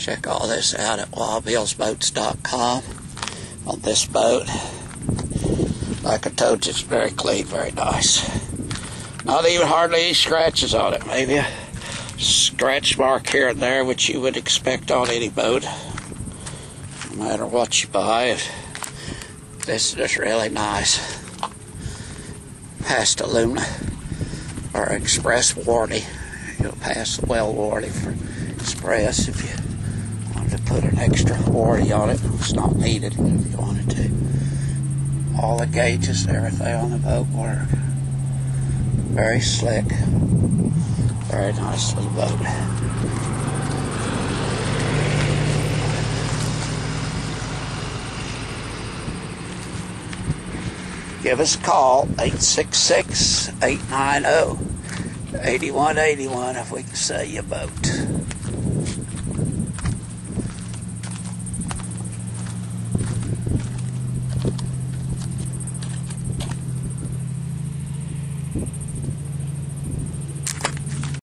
Check all this out at wildbillsboats.com on this boat. Like I told you, it's very clean, very nice. Not even hardly any scratches on it. Maybe a scratch mark here and there, which you would expect on any boat. No matter what you buy, this is really nice. Past Alumna or Xpress warranty. You'll pass the well warranty for Xpress if you put an extra warranty on it. It's not needed if you wanted to. All the gauges everything on the boat work. Very slick. Very nice little boat. Give us a call, 866 890 8181 if we can sell you a boat.